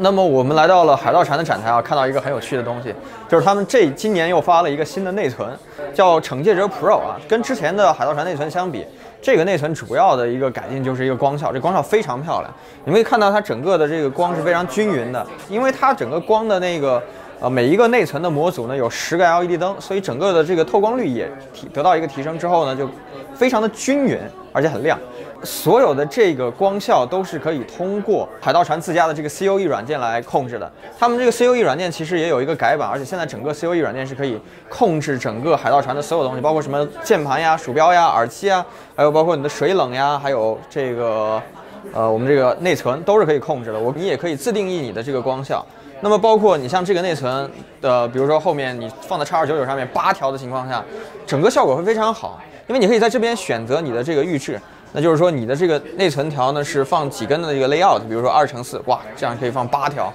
那么我们来到了海盗船的展台啊，看到一个很有趣的东西，就是他们这今年又发了一个新的内存，叫惩戒者 Pro 啊。跟之前的海盗船内存相比，这个内存主要的一个改进就是一个光效，这光效非常漂亮。你们可以看到它整个的这个光是非常均匀的，因为它整个光的那个呃每一个内存的模组呢有十个 LED 灯，所以整个的这个透光率也提得到一个提升之后呢，就非常的均匀，而且很亮。所有的这个光效都是可以通过海盗船自家的这个 COE 软件来控制的。他们这个 COE 软件其实也有一个改版，而且现在整个 COE 软件是可以控制整个海盗船的所有东西，包括什么键盘呀、鼠标呀、耳机啊，还有包括你的水冷呀，还有这个呃我们这个内存都是可以控制的。我你也可以自定义你的这个光效。那么包括你像这个内存的，比如说后面你放在叉二九九上面八条的情况下，整个效果会非常好，因为你可以在这边选择你的这个预置。那就是说，你的这个内存条呢是放几根的这个 layout，比如说二乘四，哇，这样可以放八条。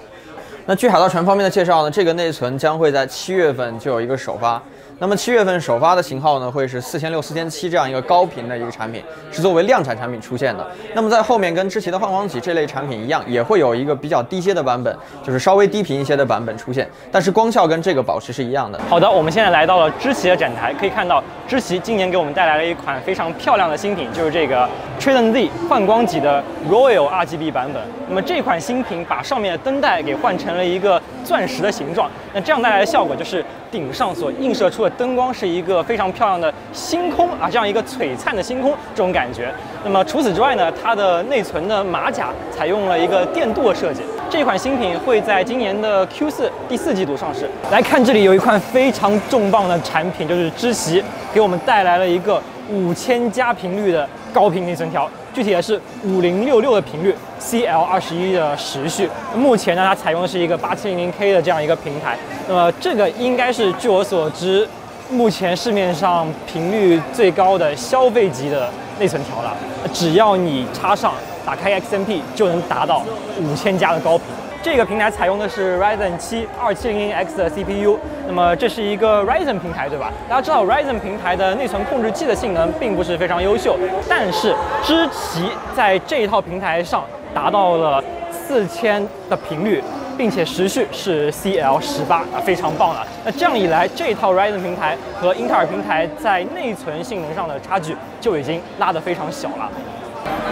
那据海盗船方面的介绍呢，这个内存将会在七月份就有一个首发。那么七月份首发的型号呢，会是四千六、四千七这样一个高频的一个产品，是作为量产产品出现的。那么在后面跟之前的幻光体这类产品一样，也会有一个比较低阶的版本，就是稍微低频一些的版本出现，但是光效跟这个保持是一样的。好的，我们现在来到了知奇的展台，可以看到知奇今年给我们带来了一款非常漂亮的新品，就是这个 Triton Z 幻光级的 Royal RGB 版本。那么这款新品把上面的灯带给换成了一个钻石的形状，那这样带来的效果就是顶上所映射出的灯光是一个非常漂亮的星空啊，这样一个璀璨的星空这种感觉。那么除此之外呢，它的内存的马甲采用了一个电镀的设计。这款新品会在今年的 Q 四第四季度上市。来看这里有一款非常重磅的产品，就是知奇给我们带来了一个五千加频率的高频内存条。具体的是五零六六的频率，CL 二十一的时序。目前呢，它采用的是一个八七零零 K 的这样一个平台。那么这个应该是据我所知，目前市面上频率最高的消费级的内存条了。只要你插上，打开 XMP 就能达到五千加的高频。这个平台采用的是 Ryzen 7 2700X 的 CPU，那么这是一个 Ryzen 平台，对吧？大家知道 Ryzen 平台的内存控制器的性能并不是非常优秀，但是知奇在这一套平台上达到了四千的频率，并且时序是 CL 十八啊，非常棒了。那这样一来，这套 Ryzen 平台和英特尔平台在内存性能上的差距就已经拉得非常小了。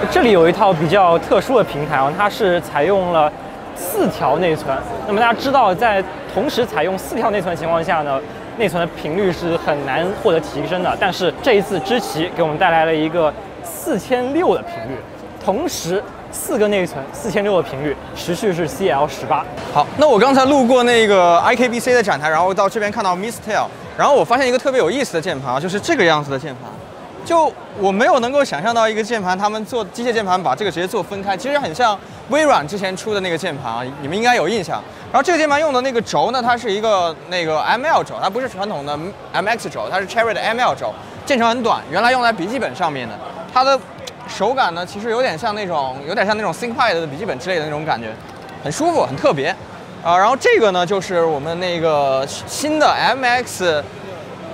这里有一套比较特殊的平台啊，它是采用了。四条内存，那么大家知道，在同时采用四条内存的情况下呢，内存的频率是很难获得提升的。但是这一次知奇给我们带来了一个四千六的频率，同时四个内存，四千六的频率，时序是 CL 十八。好，那我刚才路过那个 IKBC 的展台，然后到这边看到 Mistel，然后我发现一个特别有意思的键盘啊，就是这个样子的键盘。就我没有能够想象到一个键盘，他们做机械键盘把这个直接做分开，其实很像微软之前出的那个键盘啊，你们应该有印象。然后这个键盘用的那个轴呢，它是一个那个 ML 轴，它不是传统的 MX 轴，它是 Cherry 的 ML 轴，键程很短，原来用在笔记本上面的。它的手感呢，其实有点像那种，有点像那种 ThinkPad 的笔记本之类的那种感觉，很舒服，很特别。啊，然后这个呢，就是我们那个新的 MX，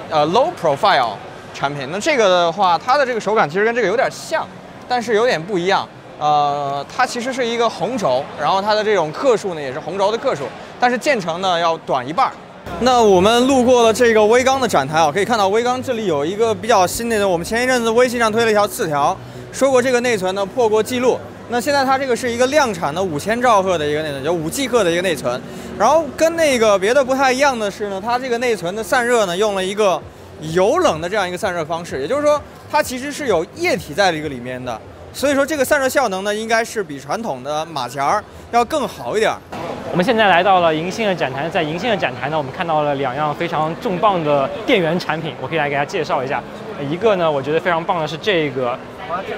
呃，Low Profile。产品，那这个的话，它的这个手感其实跟这个有点像，但是有点不一样。呃，它其实是一个红轴，然后它的这种克数呢也是红轴的克数，但是键程呢要短一半。那我们路过了这个微刚的展台啊，可以看到微刚这里有一个比较新的，我们前一阵子微信上推了一条词条，说过这个内存呢破过记录。那现在它这个是一个量产的五千兆赫的一个内存，就五 G 赫的一个内存。然后跟那个别的不太一样的是呢，它这个内存的散热呢用了一个。油冷的这样一个散热方式，也就是说，它其实是有液体在这个里面的，所以说这个散热效能呢，应该是比传统的马甲儿要更好一点。我们现在来到了银杏的展台，在银杏的展台呢，我们看到了两样非常重磅的电源产品，我可以来给大家介绍一下。一个呢，我觉得非常棒的是这个。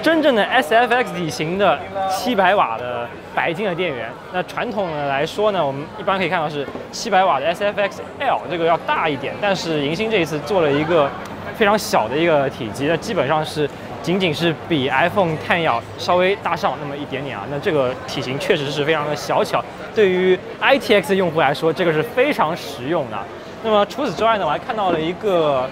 真正的 SFX 底型的七百瓦的白金的电源，那传统的来说呢，我们一般可以看到是七百瓦的 SFX L，这个要大一点，但是银星这一次做了一个非常小的一个体积，那基本上是仅仅是比 iPhone 10要稍微大上那么一点点啊，那这个体型确实是非常的小巧，对于 ITX 用户来说，这个是非常实用的。那么除此之外呢，我还看到了一个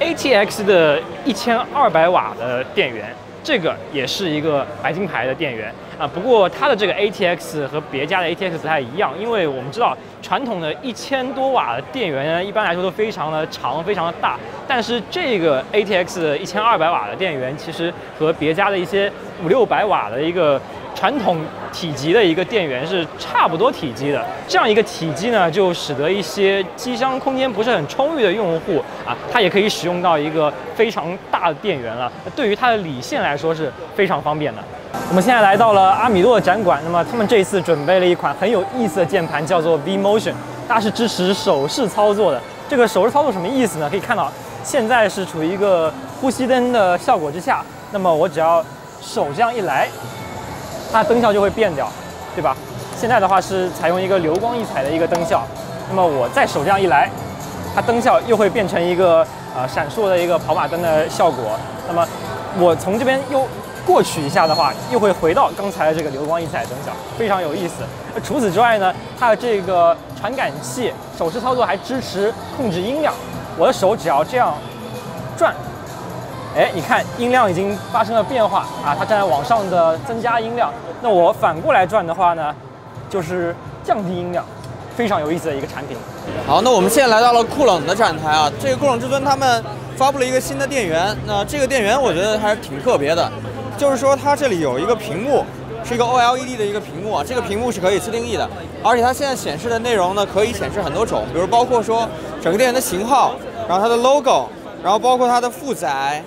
ATX 的一千二百瓦的电源。这个也是一个白金牌的电源啊。不过它的这个 ATX 和别家的 ATX 不太一样，因为我们知道传统的一千多瓦的电源呢，一般来说都非常的长、非常的大。但是这个 ATX 一千二百瓦的电源，其实和别家的一些五六百瓦的一个传统体积的一个电源是差不多体积的。这样一个体积呢，就使得一些机箱空间不是很充裕的用户啊，它也可以使用到一个非常大的电源了。对于它的理线来说是非常方便的。我们现在来到了阿米洛展馆，那么他们这一次准备了一款很有意思的键盘，叫做 V Motion，它是支持手势操作的。这个手势操作什么意思呢？可以看到。现在是处于一个呼吸灯的效果之下，那么我只要手这样一来，它灯效就会变掉，对吧？现在的话是采用一个流光溢彩的一个灯效，那么我再手这样一来，它灯效又会变成一个呃闪烁的一个跑马灯的效果。那么我从这边又过去一下的话，又会回到刚才的这个流光溢彩灯效，非常有意思。除此之外呢，它的这个传感器手势操作还支持控制音量。我的手只要这样转，哎，你看音量已经发生了变化啊，它正在往上的增加音量。那我反过来转的话呢，就是降低音量，非常有意思的一个产品。好，那我们现在来到了酷冷的展台啊，这个酷冷至尊他们发布了一个新的电源。那这个电源我觉得还是挺特别的，就是说它这里有一个屏幕，是一个 OLED 的一个屏幕啊，这个屏幕是可以自定义的，而且它现在显示的内容呢，可以显示很多种，比如包括说。整个电源的型号，然后它的 logo，然后包括它的负载、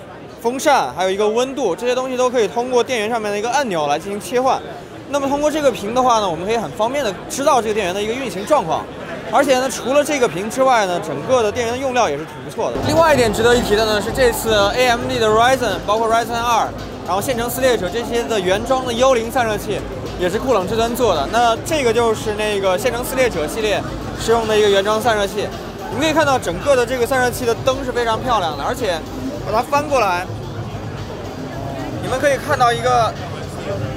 风扇，还有一个温度，这些东西都可以通过电源上面的一个按钮来进行切换。那么通过这个屏的话呢，我们可以很方便的知道这个电源的一个运行状况。而且呢，除了这个屏之外呢，整个的电源的用料也是挺不错的。另外一点值得一提的呢，是这次 AMD 的 Ryzen，包括 Ryzen 2，然后线程撕裂者这些的原装的幽灵散热器，也是酷冷至尊做的。那这个就是那个线程撕裂者系列使用的一个原装散热器。你可以看到整个的这个散热器的灯是非常漂亮的，而且把它翻过来，你们可以看到一个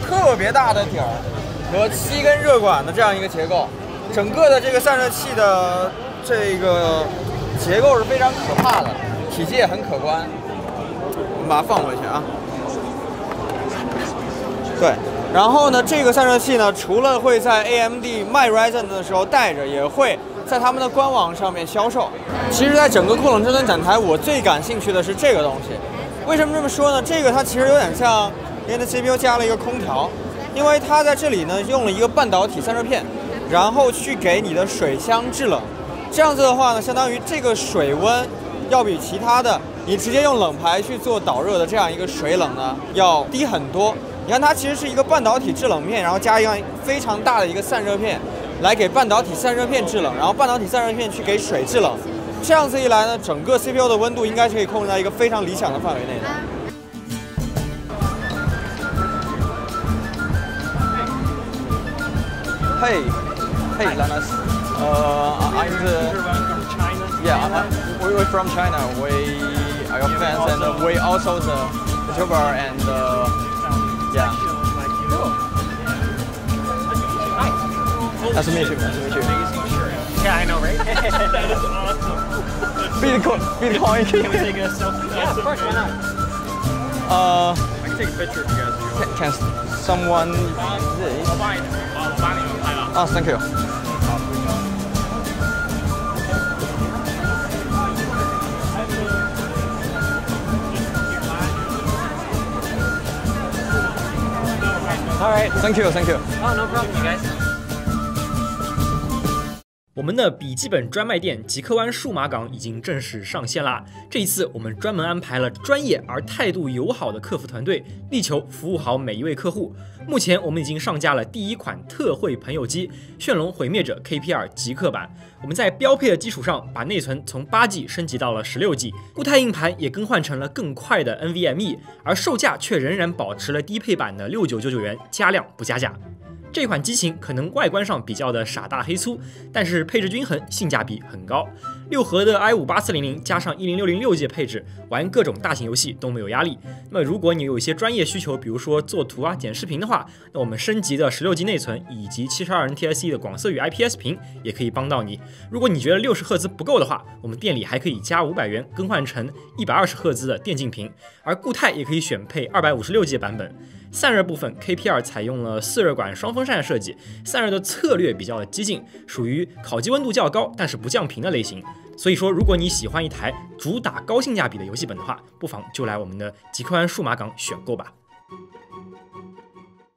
特别大的底儿和七根热管的这样一个结构，整个的这个散热器的这个结构是非常可怕的，体积也很可观。我们把它放回去啊。对，然后呢，这个散热器呢，除了会在 AMD 卖 Ryzen 的时候带着，也会。在他们的官网上面销售。其实，在整个酷冷至尊展台，我最感兴趣的是这个东西。为什么这么说呢？这个它其实有点像 AMD CPU 加了一个空调，因为它在这里呢用了一个半导体散热片，然后去给你的水箱制冷。这样子的话呢，相当于这个水温要比其他的你直接用冷排去做导热的这样一个水冷呢要低很多。你看，它其实是一个半导体制冷片，然后加一个非常大的一个散热片。来给半导体散热片制冷，然后半导体散热片去给水制冷，这样子一来呢，整个 CPU 的温度应该是可以控制在一个非常理想的范围内的。Hey, hey, Linus. Uh, I'm the. Yeah, I'm, we are from China. We are your fans, and we also the YouTuber and uh, Nice to meet you. Nice to meet you. Yeah, I know, right? that is awesome. Bitcoin. Bitcoin. Can we take a selfie? Yeah, of course. Why not? Uh, I can take a picture if you guys want. can, can someone? Ah, thank you. All right. Thank you. Thank you. Oh, no problem, you guys. 我们的笔记本专卖店极客湾数码港已经正式上线啦！这一次，我们专门安排了专业而态度友好的客服团队，力求服务好每一位客户。目前，我们已经上架了第一款特惠朋友机——炫龙毁灭者 KP2 极客版。我们在标配的基础上，把内存从八 G 升级到了十六 G，固态硬盘也更换成了更快的 NVMe，而售价却仍然保持了低配版的六九九九元，加量不加价。这款机型可能外观上比较的傻大黑粗，但是配置均衡，性价比很高。六核的 i 五八四零零加上一零六零六 G 配置，玩各种大型游戏都没有压力。那么如果你有一些专业需求，比如说做图啊、剪视频的话，那我们升级的十六 G 内存以及七十二 NTSC 的广色域 IPS 屏也可以帮到你。如果你觉得六十赫兹不够的话，我们店里还可以加五百元更换成一百二十赫兹的电竞屏，而固态也可以选配二百五十六 G 版本。散热部分，KP2 采用了四热管双风扇设计，散热的策略比较激进，属于烤机温度较高但是不降频的类型。所以说，如果你喜欢一台主打高性价比的游戏本的话，不妨就来我们的极客湾数码港选购吧。